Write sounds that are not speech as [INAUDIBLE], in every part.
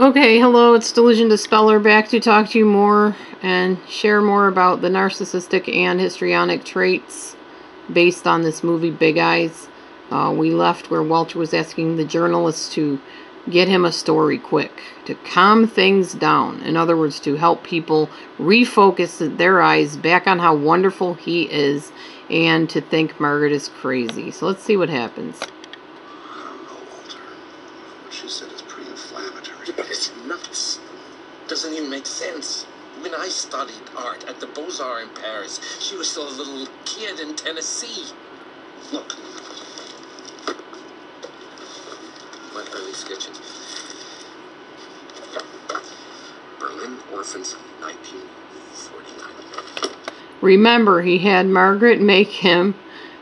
Okay, hello, it's Delusion Dispeller back to talk to you more and share more about the narcissistic and histrionic traits based on this movie Big Eyes. Uh, we left where Walter was asking the journalist to get him a story quick, to calm things down. In other words, to help people refocus their eyes back on how wonderful he is and to think Margaret is crazy. So let's see what happens. I don't know, Walter. What she said is pretty inflammatory. But it's nuts. Doesn't sense. When I studied art at the Beaux-Arts in Paris, she was still a little kid in Tennessee. Look. My early sketches. Berlin Orphans, 1949. Remember, he had Margaret make him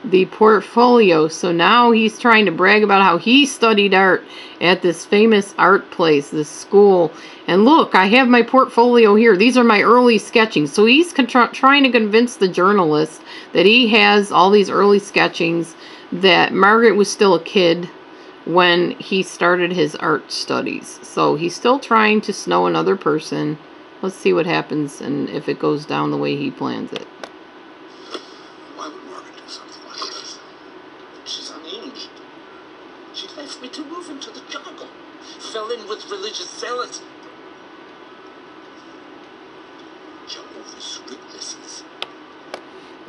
the portfolio. So now he's trying to brag about how he studied art at this famous art place, this school. And look, I have my portfolio here. These are my early sketchings. So he's trying to convince the journalist that he has all these early sketchings, that Margaret was still a kid when he started his art studies. So he's still trying to snow another person. Let's see what happens and if it goes down the way he plans it. Why would Margaret do something like this? Unhinged. She left me to move into the jungle. Fell in with religious zealots. Jehovah's Witnesses.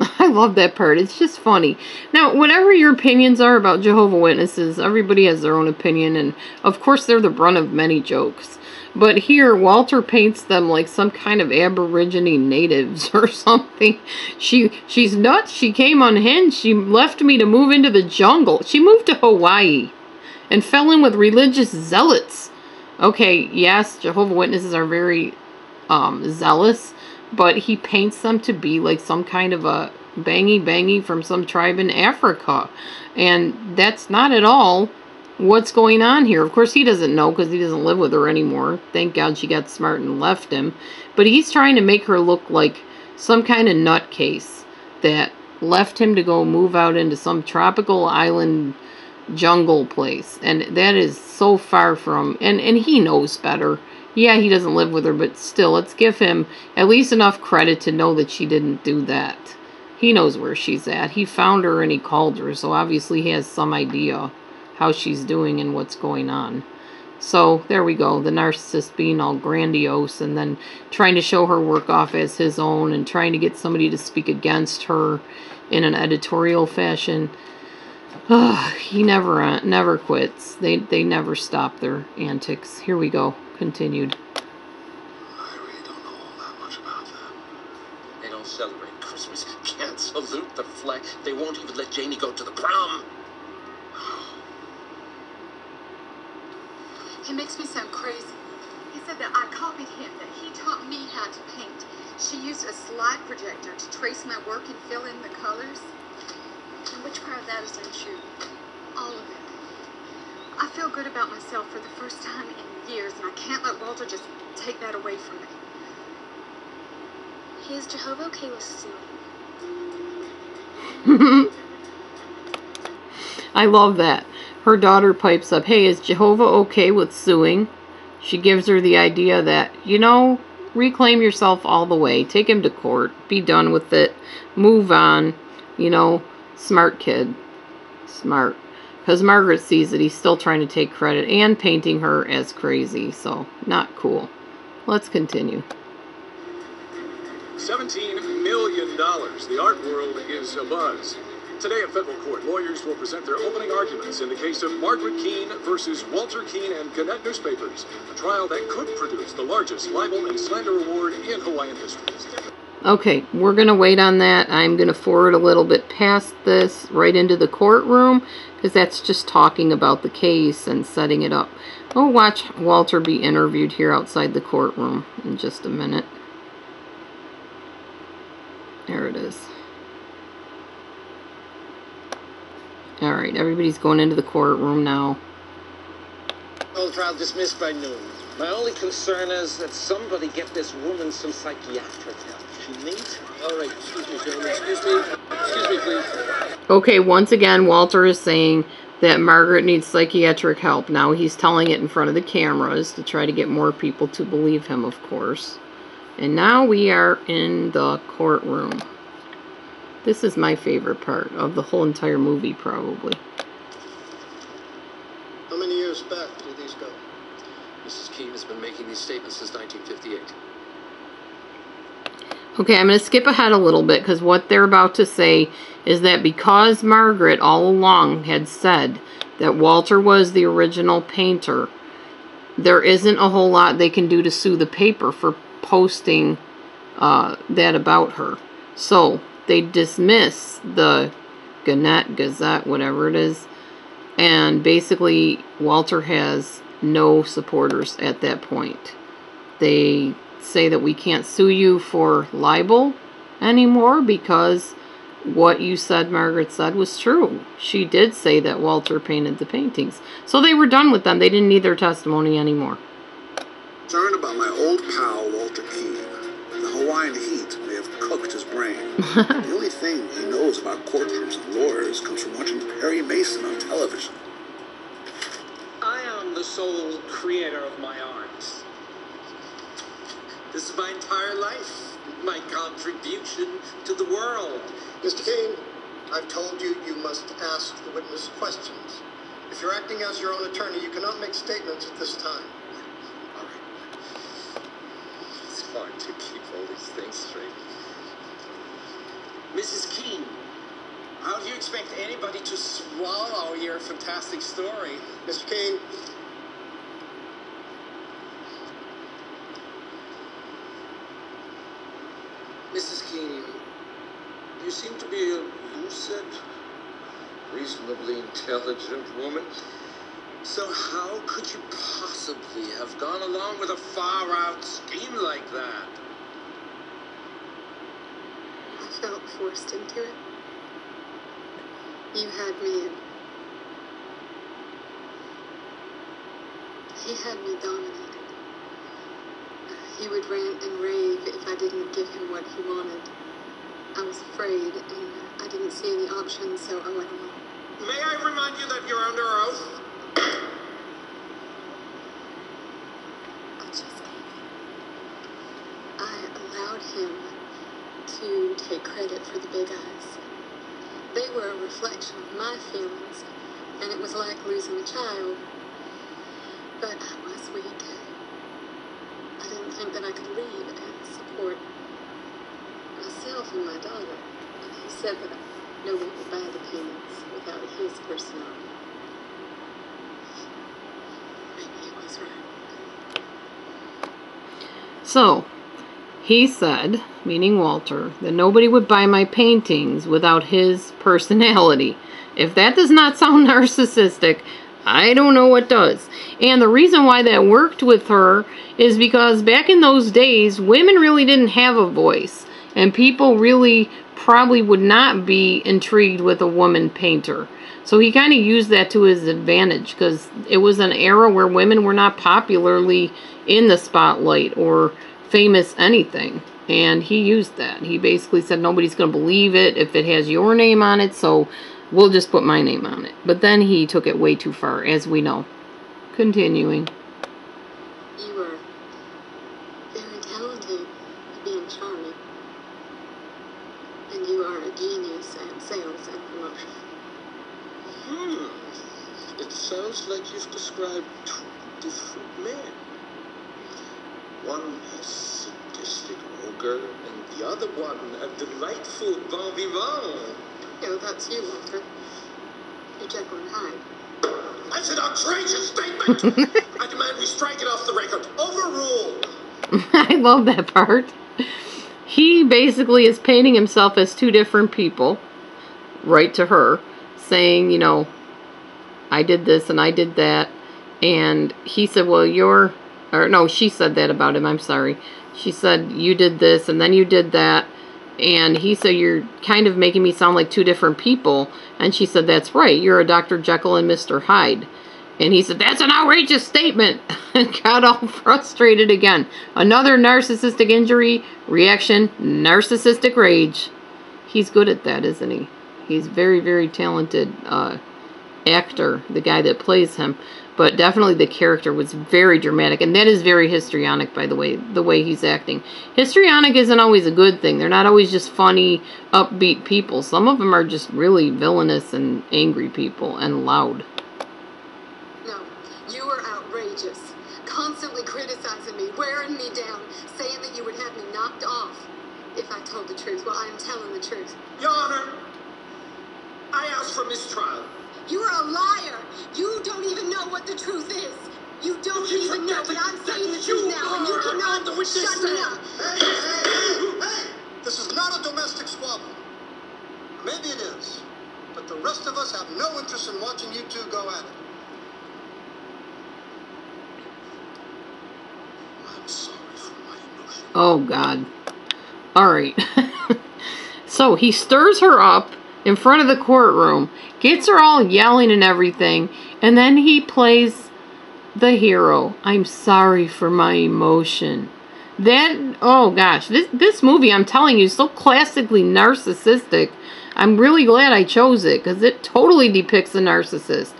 [LAUGHS] I love that part. It's just funny. Now, whatever your opinions are about Jehovah Witnesses, everybody has their own opinion, and of course, they're the brunt of many jokes. But here, Walter paints them like some kind of Aborigine natives [LAUGHS] or something. She she's nuts. She came unhinged. She left me to move into the jungle. She moved to Hawaii and fell in with religious zealots. Okay, yes, Jehovah Witnesses are very um, zealous, but he paints them to be like some kind of a bangy bangy from some tribe in Africa. And that's not at all what's going on here. Of course, he doesn't know because he doesn't live with her anymore. Thank God she got smart and left him. But he's trying to make her look like some kind of nutcase that left him to go move out into some tropical island jungle place. And that is so far from and and he knows better. Yeah, he doesn't live with her, but still, let's give him at least enough credit to know that she didn't do that. He knows where she's at. He found her and he called her, so obviously he has some idea how she's doing and what's going on. So there we go. The narcissist being all grandiose and then trying to show her work off as his own and trying to get somebody to speak against her in an editorial fashion. Ugh, he never uh, never quits. They they never stop their antics. Here we go. Continued. I really don't know all that much about them. They don't celebrate Christmas. Can't salute the flag. They won't even let Janie go to the prom. Me sound crazy. He said that I copied him, that he taught me how to paint. She used a slide projector to trace my work and fill in the colors. And which part of that is untrue? All of it. I feel good about myself for the first time in years, and I can't let Walter just take that away from me. Is Jehovah okay with suing? [LAUGHS] I love that. Her daughter pipes up, Hey, is Jehovah okay with suing? She gives her the idea that, you know, reclaim yourself all the way. Take him to court. Be done with it. Move on. You know, smart kid. Smart. Because Margaret sees that he's still trying to take credit and painting her as crazy. So, not cool. Let's continue. $17 million. The art world is abuzz. Today at federal court, lawyers will present their opening arguments in the case of Margaret Keane versus Walter Keane and Gannett Newspapers, a trial that could produce the largest libel and slander award in Hawaiian history. Okay, we're going to wait on that. I'm going to forward a little bit past this right into the courtroom because that's just talking about the case and setting it up. We'll watch Walter be interviewed here outside the courtroom in just a minute. There it is. All right, everybody's going into the courtroom now. Whole trial dismissed by noon. My only concern is that somebody get this woman some psychiatric help. She needs. All right, excuse me, gentlemen. Excuse me. Excuse me, please. Okay, once again, Walter is saying, that Margaret needs psychiatric help. Now he's telling it in front of the cameras to try to get more people to believe him, of course. And now we are in the courtroom. This is my favorite part of the whole entire movie, probably. How many years back do these go? Mrs. Keane has been making these statements since 1958. Okay, I'm going to skip ahead a little bit because what they're about to say is that because Margaret all along had said that Walter was the original painter, there isn't a whole lot they can do to sue the paper for posting uh, that about her. So they dismiss the Gannett, Gazette, whatever it is, and basically Walter has no supporters at that point. They say that we can't sue you for libel anymore because what you said, Margaret said, was true. She did say that Walter painted the paintings. So they were done with them. They didn't need their testimony anymore. Concerned about my old pal, Walter Keane. The Hawaiian heat cooked his brain. [LAUGHS] the only thing he knows about courtrooms and lawyers comes from watching Perry Mason on television. I am the sole creator of my art. This is my entire life, my contribution to the world. Mr. Keane, I've told you you must ask the witness questions. If you're acting as your own attorney, you cannot make statements at this time. All right. It's hard to keep all these things straight. Mrs. Keane, how do you expect anybody to swallow your fantastic story? Mr. Keane, Mrs. Keane, you seem to be a lucid, reasonably intelligent woman. So how could you possibly have gone along with a far-out scheme like that? Felt forced into it. You had me in. He had me dominated. He would rant and rave if I didn't give him what he wanted. I was afraid, and I didn't see any options, so I went along. May I remind you that you're under oath? I just gave in. I allowed him to take credit for the big eyes. They were a reflection of my feelings, and it was like losing a child. But I was weak. I didn't think that I could lead and support myself and my daughter. And he said that no one would buy the paintings without his personality. Maybe he was right. So, he said, meaning Walter, that nobody would buy my paintings without his personality. If that does not sound [LAUGHS] narcissistic, I don't know what does. And the reason why that worked with her is because back in those days, women really didn't have a voice. And people really probably would not be intrigued with a woman painter. So he kind of used that to his advantage because it was an era where women were not popularly in the spotlight or famous anything. And he used that. He basically said nobody's going to believe it if it has your name on it, so we'll just put my name on it. But then he took it way too far, as we know. Continuing. You were very talented at being charming. And you are a genius at sales and promotion. Hmm. It sounds like you've described two different men. One a sadistic ogre, and the other one a delightful bon vivant. No, that's you, Walter. You're Jekyll and Hyde. That's an outrageous statement! [LAUGHS] I demand we strike it off the record. Overruled! [LAUGHS] I love that part. He basically is painting himself as two different people, right to her, saying, you know, I did this and I did that. And he said, well, you're, or no, she said that about him. I'm sorry. She said, you did this and then you did that. And he said, You're kind of making me sound like two different people. And she said, That's right. You're a Dr. Jekyll and Mr. Hyde. And he said, That's an outrageous statement. [LAUGHS] And got all frustrated again. Another narcissistic injury, reaction, narcissistic rage. He's good at that, isn't he? He's very, very talented uh, actor, the guy that plays him, but definitely the character was very dramatic, and that is very histrionic, by the way, the way he's acting. Histrionic isn't always a good thing. They're not always just funny, upbeat people. Some of them are just really villainous and angry people and loud. No, you are outrageous. Constantly criticizing me, wearing me down, saying that you would have me knocked off if I told the truth. Well, I am telling the truth. Your Honor, I ask for mistrial. You are a liar. You don't even know what the truth is. You don't You even know, forget but I'm that saying the you truth now, and you are cannot on the witness shut me stand. up. Hey, hey, hey, hey! This is not a domestic squabble. Maybe it is, but the rest of us have no interest in watching you two go at it. I'm sorry for my emotion. Oh, God. All right. [LAUGHS] so he stirs her up in front of the courtroom, gets her all yelling and everything, and then he plays the hero. I'm sorry for my emotion. That oh gosh, this this movie I'm telling you is so classically narcissistic. I'm really glad I chose it because it totally depicts a narcissist.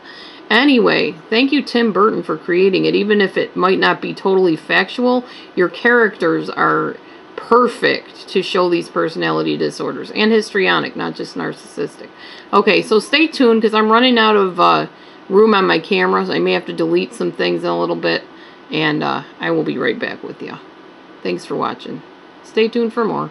Anyway, thank you, Tim Burton, for creating it. Even if it might not be totally factual, your characters are perfect to show these personality disorders and histrionic, not just narcissistic. Okay, so stay tuned because I'm running out of uh, room on my camera. So I may have to delete some things in a little bit, and uh, I will be right back with you. Thanks for watching. Stay tuned for more.